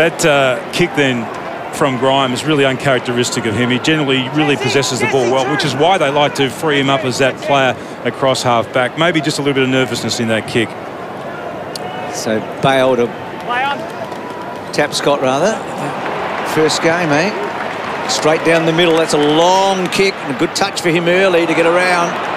That uh, kick then from Grime is really uncharacteristic of him. He generally really possesses the ball well, which is why they like to free him up as that player across half back. Maybe just a little bit of nervousness in that kick. So Bail to Tapscott rather. First game, eh? Straight down the middle. That's a long kick and a good touch for him early to get around.